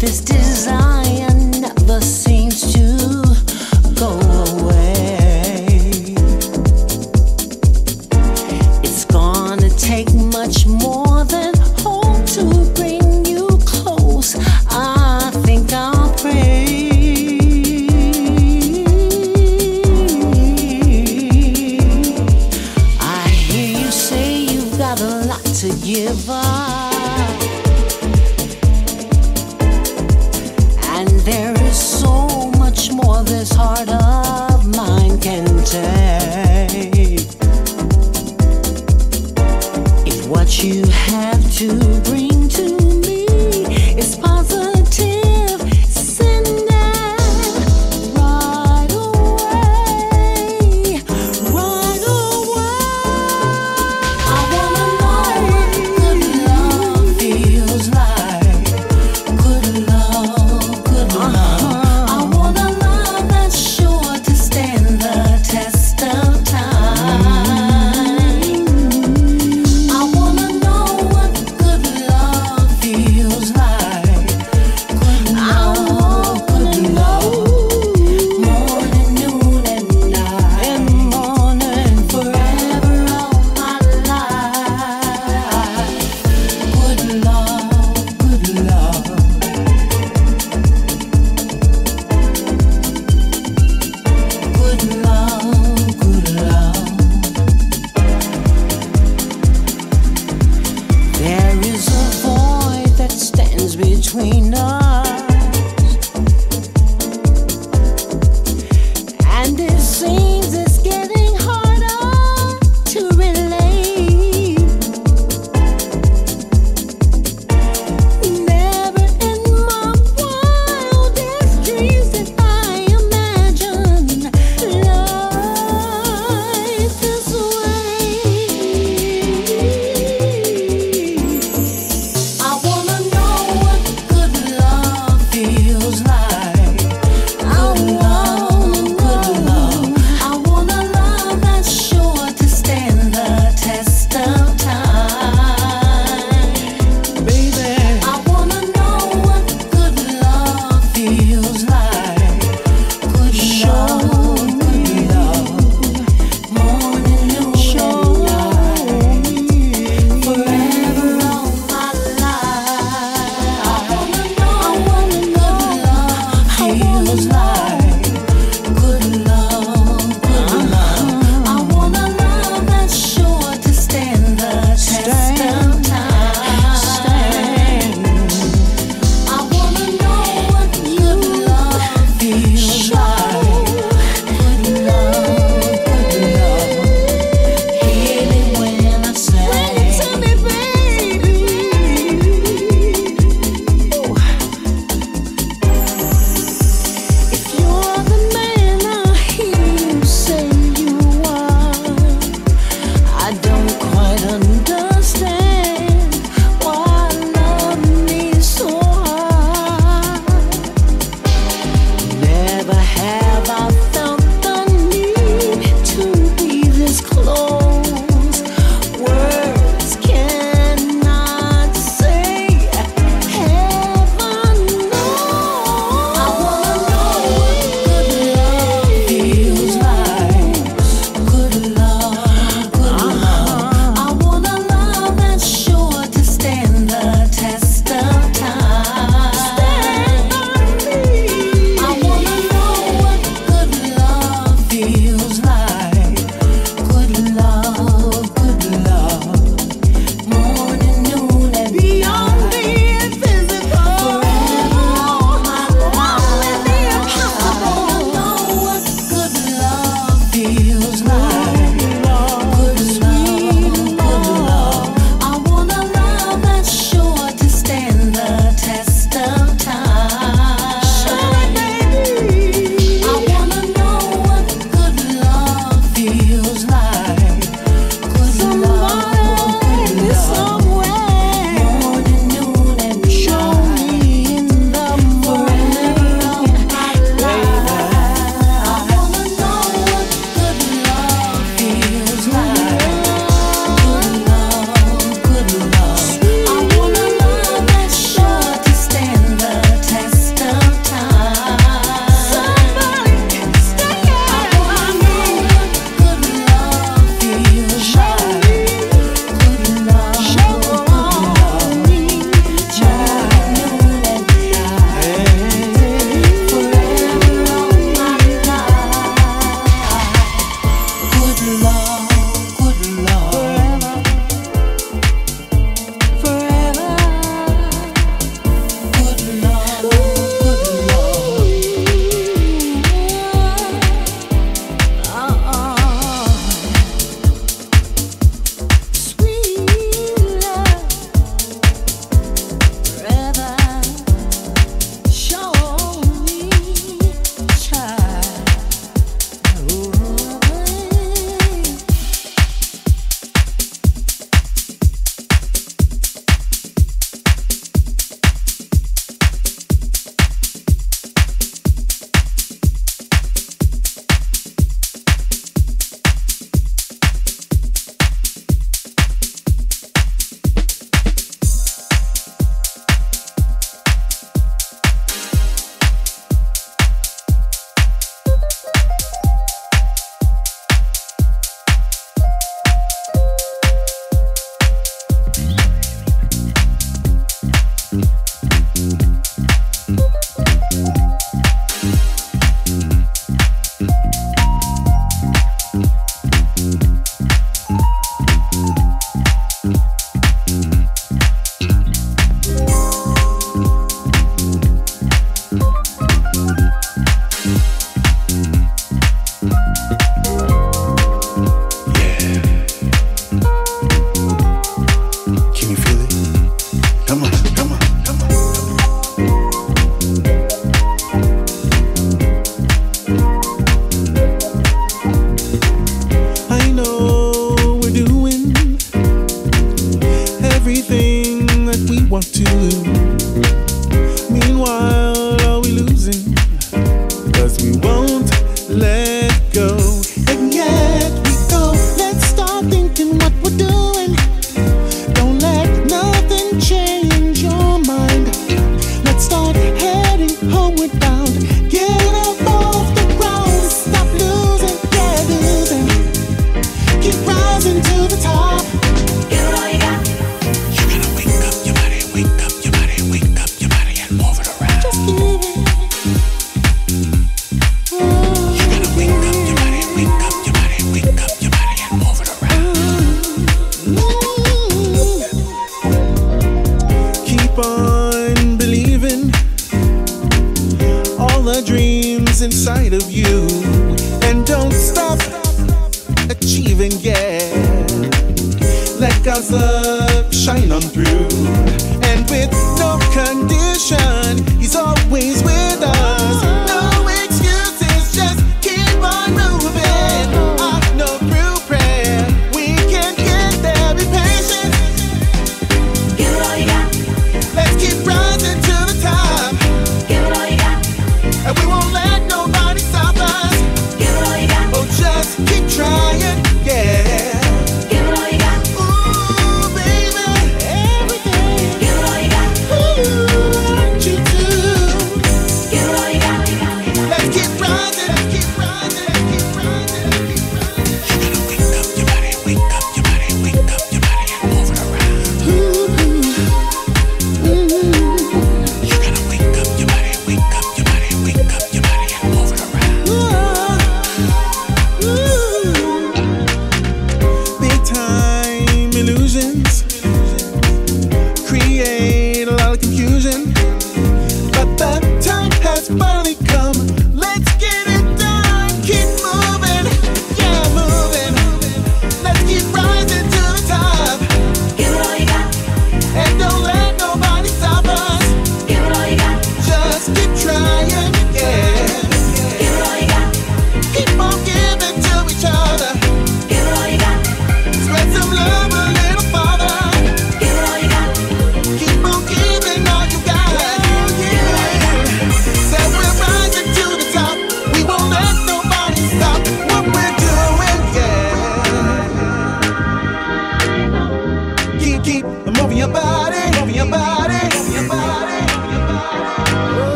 this. If